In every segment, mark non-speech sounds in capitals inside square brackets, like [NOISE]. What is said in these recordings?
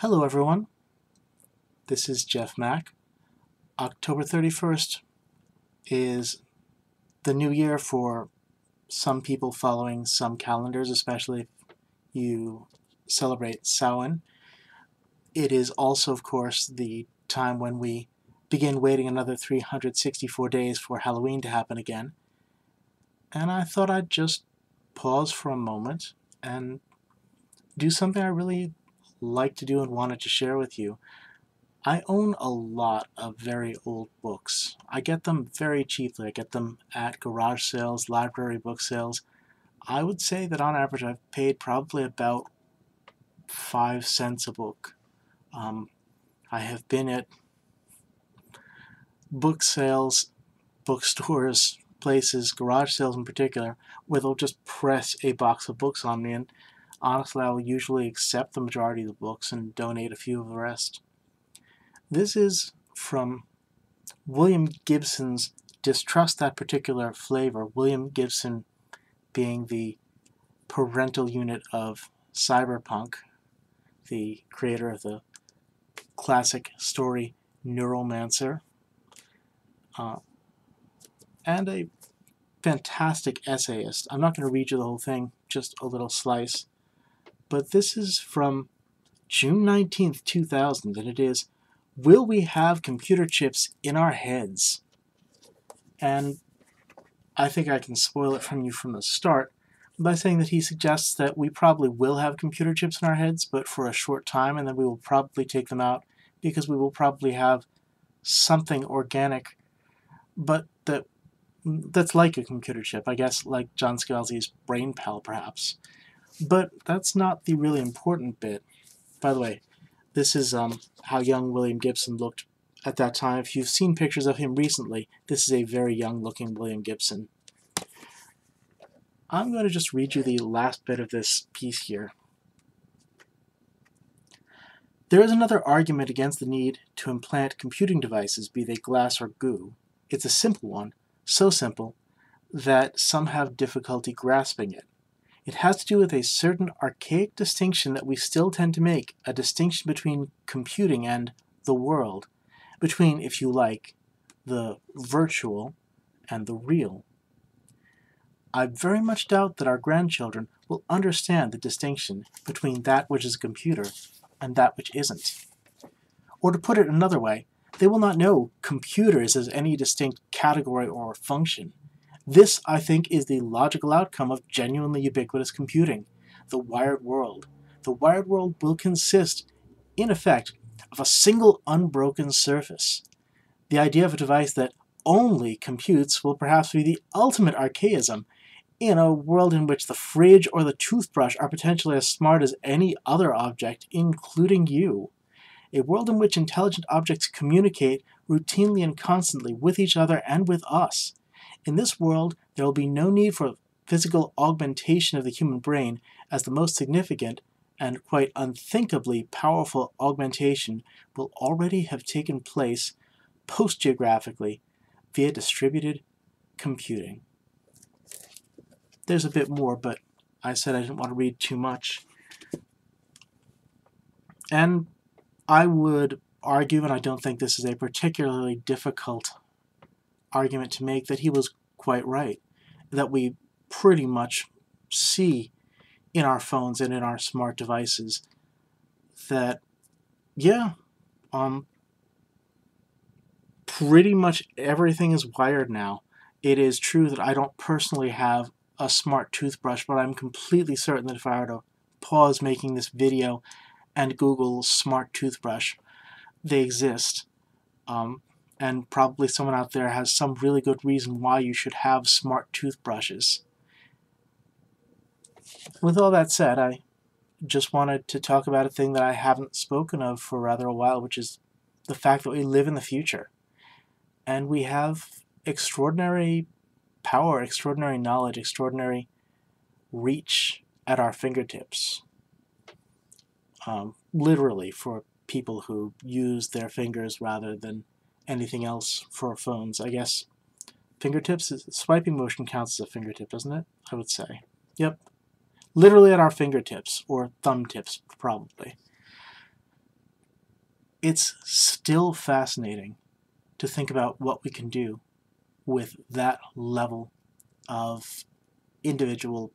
Hello everyone, this is Jeff Mach. October 31st is the new year for some people following some calendars, especially if you celebrate Samhain. It is also, of course, the time when we begin waiting another 364 days for Halloween to happen again. And I thought I'd just pause for a moment and do something I really like to do and wanted to share with you. I own a lot of very old books. I get them very cheaply. I get them at garage sales, library book sales. I would say that on average I've paid probably about five cents a book. Um, I have been at book sales, bookstores, places, garage sales in particular, where they'll just press a box of books on me and honestly I'll usually accept the majority of the books and donate a few of the rest. This is from William Gibson's Distrust That Particular Flavor, William Gibson being the parental unit of Cyberpunk, the creator of the classic story Neuromancer, uh, and a fantastic essayist. I'm not going to read you the whole thing, just a little slice but this is from June 19th, 2000, and it is, Will we have computer chips in our heads? And I think I can spoil it from you from the start by saying that he suggests that we probably will have computer chips in our heads, but for a short time, and then we will probably take them out because we will probably have something organic, but that that's like a computer chip, I guess, like John Scalzi's BrainPal, perhaps. But that's not the really important bit. By the way, this is um, how young William Gibson looked at that time. If you've seen pictures of him recently, this is a very young looking William Gibson. I'm going to just read you the last bit of this piece here. There is another argument against the need to implant computing devices, be they glass or goo. It's a simple one, so simple that some have difficulty grasping it. It has to do with a certain archaic distinction that we still tend to make, a distinction between computing and the world, between, if you like, the virtual and the real. I very much doubt that our grandchildren will understand the distinction between that which is a computer and that which isn't. Or to put it another way, they will not know computers as any distinct category or function. This, I think, is the logical outcome of genuinely ubiquitous computing, the wired world. The wired world will consist, in effect, of a single unbroken surface. The idea of a device that only computes will perhaps be the ultimate archaism in a world in which the fridge or the toothbrush are potentially as smart as any other object, including you. A world in which intelligent objects communicate routinely and constantly with each other and with us. In this world, there will be no need for physical augmentation of the human brain, as the most significant and quite unthinkably powerful augmentation will already have taken place post-geographically via distributed computing. There's a bit more, but I said I didn't want to read too much. And I would argue, and I don't think this is a particularly difficult argument to make that he was quite right. That we pretty much see in our phones and in our smart devices that, yeah, um, pretty much everything is wired now. It is true that I don't personally have a smart toothbrush, but I'm completely certain that if I were to pause making this video and Google smart toothbrush, they exist. Um, and probably someone out there has some really good reason why you should have smart toothbrushes. With all that said, I just wanted to talk about a thing that I haven't spoken of for rather a while, which is the fact that we live in the future. And we have extraordinary power, extraordinary knowledge, extraordinary reach at our fingertips. Um, literally, for people who use their fingers rather than anything else for phones. I guess fingertips, swiping motion counts as a fingertip, doesn't it? I would say. Yep. Literally at our fingertips, or thumb tips, probably. it's still fascinating to think about what we can do with that level of individual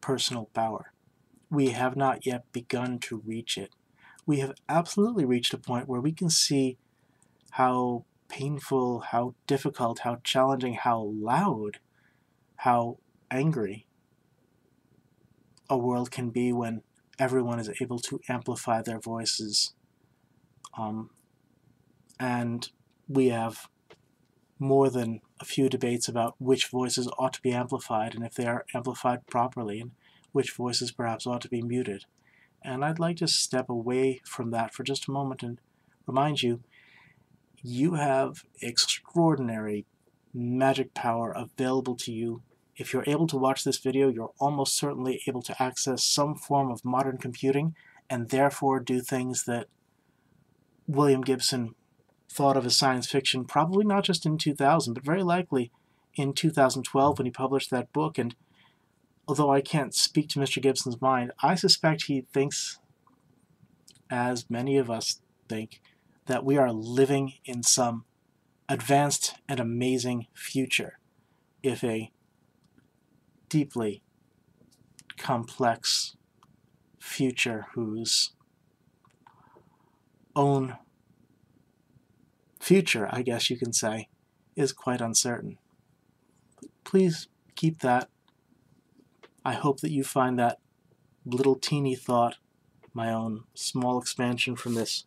personal power. We have not yet begun to reach it. We have absolutely reached a point where we can see how painful, how difficult, how challenging, how loud, how angry a world can be when everyone is able to amplify their voices. Um, and we have more than a few debates about which voices ought to be amplified and if they are amplified properly, and which voices perhaps ought to be muted. And I'd like to step away from that for just a moment and remind you you have extraordinary magic power available to you. If you're able to watch this video, you're almost certainly able to access some form of modern computing and therefore do things that William Gibson thought of as science fiction, probably not just in 2000, but very likely in 2012 when he published that book. And although I can't speak to Mr. Gibson's mind, I suspect he thinks, as many of us think, that we are living in some advanced and amazing future if a deeply complex future whose own future, I guess you can say, is quite uncertain. Please keep that. I hope that you find that little teeny thought, my own small expansion from this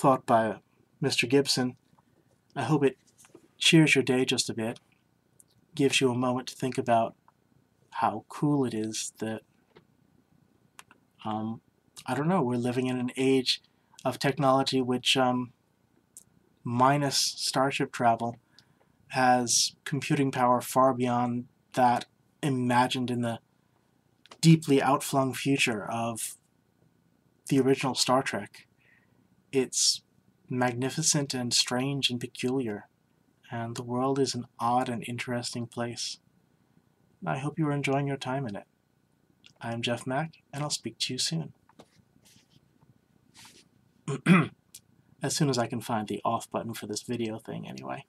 thought by Mr. Gibson. I hope it cheers your day just a bit, gives you a moment to think about how cool it is that, um, I don't know, we're living in an age of technology which, um, minus starship travel, has computing power far beyond that imagined in the deeply outflung future of the original Star Trek. It's magnificent and strange and peculiar, and the world is an odd and interesting place. I hope you are enjoying your time in it. I am Jeff Mach, and I'll speak to you soon. [CLEARS THROAT] as soon as I can find the off button for this video thing anyway.